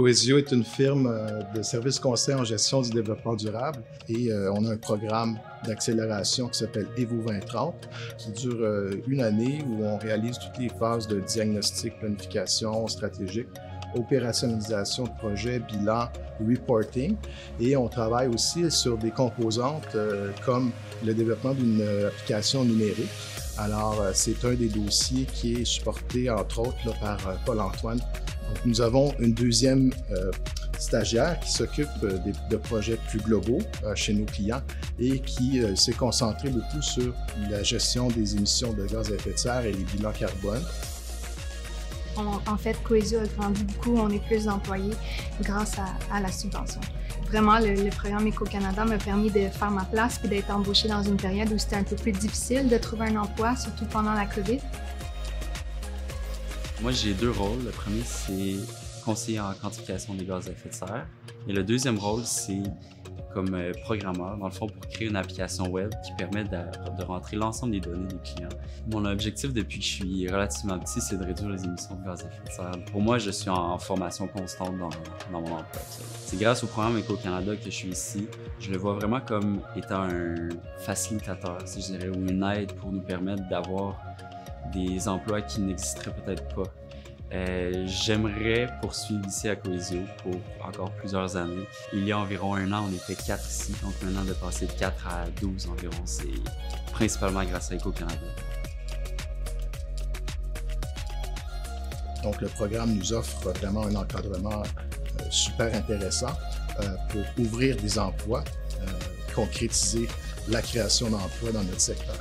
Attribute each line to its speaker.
Speaker 1: Coesio est une firme euh, de services conseils en gestion du développement durable et euh, on a un programme d'accélération qui s'appelle EVO 2030 qui dure euh, une année où on réalise toutes les phases de diagnostic, planification stratégique, opérationnalisation de projets, bilan, reporting. Et on travaille aussi sur des composantes comme le développement d'une application numérique alors, c'est un des dossiers qui est supporté, entre autres, par Paul-Antoine nous avons une deuxième euh, stagiaire qui s'occupe euh, de projets plus globaux euh, chez nos clients et qui s'est concentrée beaucoup sur la gestion des émissions de gaz à effet de serre et les bilans carbone.
Speaker 2: En fait, Coesio a grandi beaucoup, on est plus d'employés grâce à, la subvention. Vraiment, le, programme Éco-Canada m'a permis de faire ma place et d'être embauchée dans une période où c'était un peu plus difficile de trouver un emploi, surtout pendant la COVID.
Speaker 3: Moi, j'ai deux rôles. Le premier, c'est conseiller en quantification des gaz à effet de serre. Et le deuxième rôle, c'est comme euh, programmeur, dans le fond, pour créer une application web qui permet de, rentrer l'ensemble des données des clients. Mon objectif depuis que je suis relativement petit, c'est de réduire les émissions de gaz à effet de serre. Pour moi, je suis en, formation constante dans, mon emploi. C'est grâce au programme Éco-Canada que je suis ici. Je le vois vraiment comme étant un facilitateur, si je dirais, ou une aide pour nous permettre d'avoir des emplois qui n'existeraient peut-être pas. Euh, j'aimerais poursuivre ici à Coesio pour encore plusieurs années. Il y a environ un an, on était quatre ici, donc maintenant de passer de 4 à 12 environ, c'est principalement grâce à Eco-Canada.
Speaker 1: Donc le programme nous offre vraiment un encadrement euh, super intéressant euh, pour ouvrir des emplois, concrétiser la création d'emplois dans notre secteur.